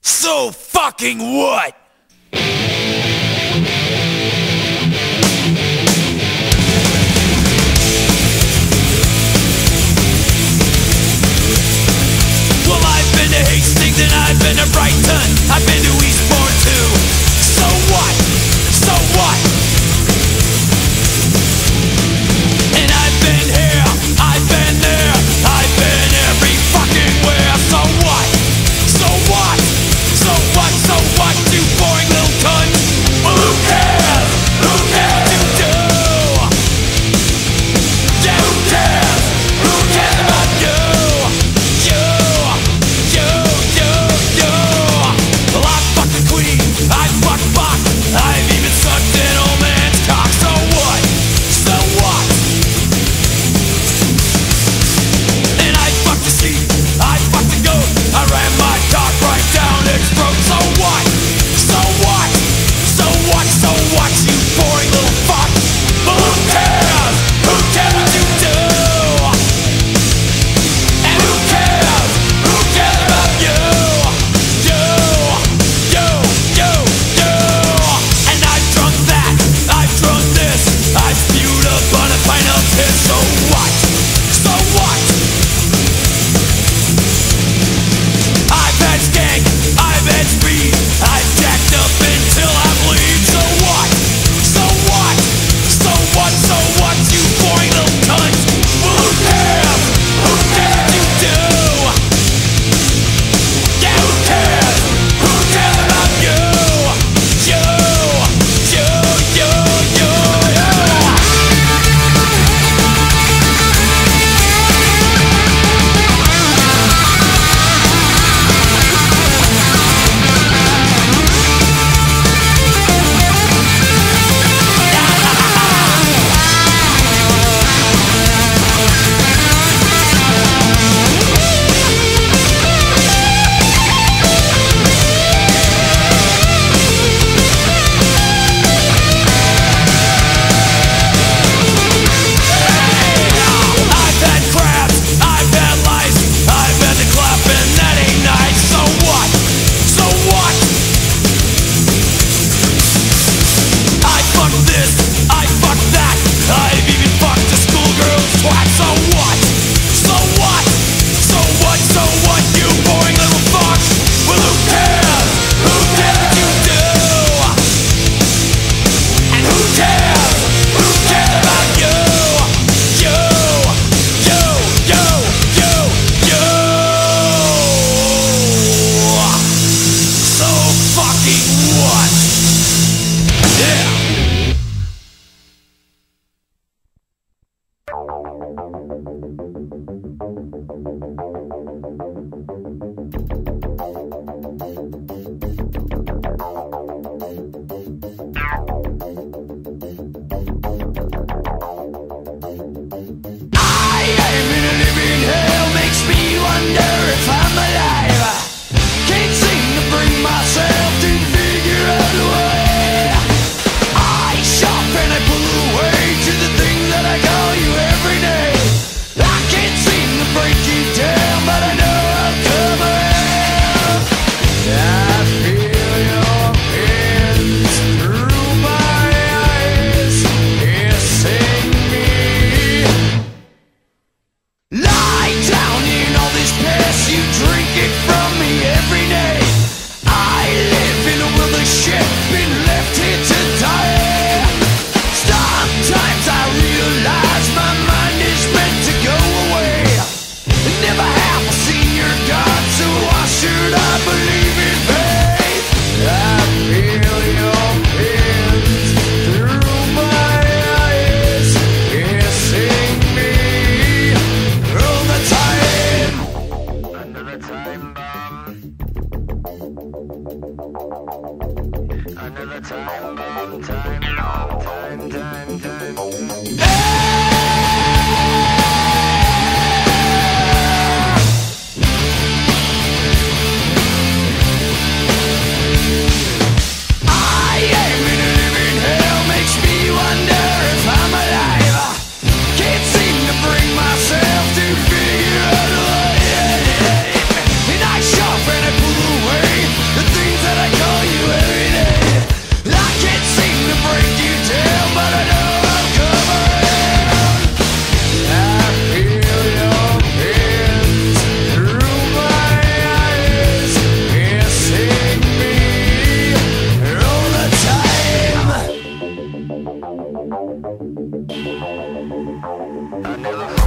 So fucking what? I never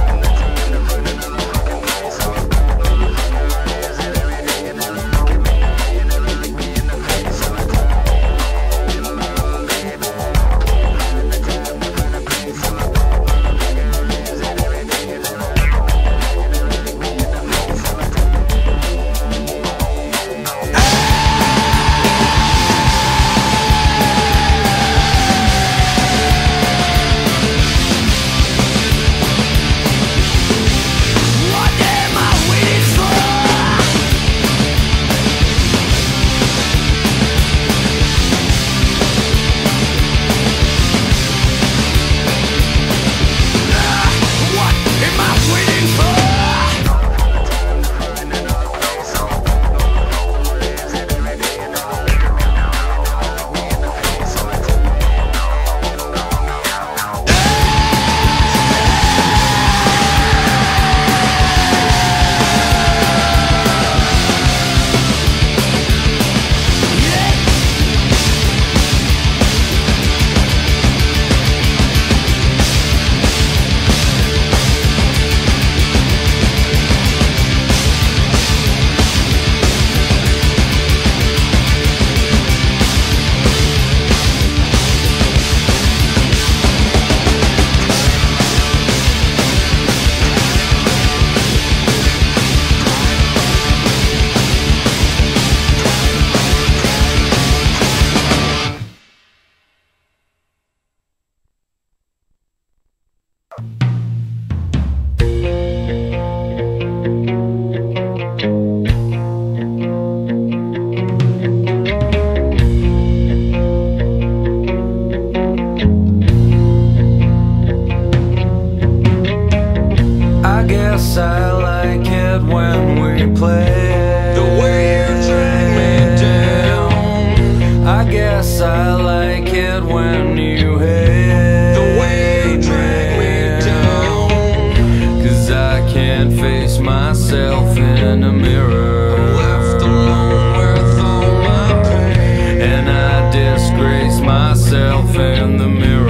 myself in the mirror.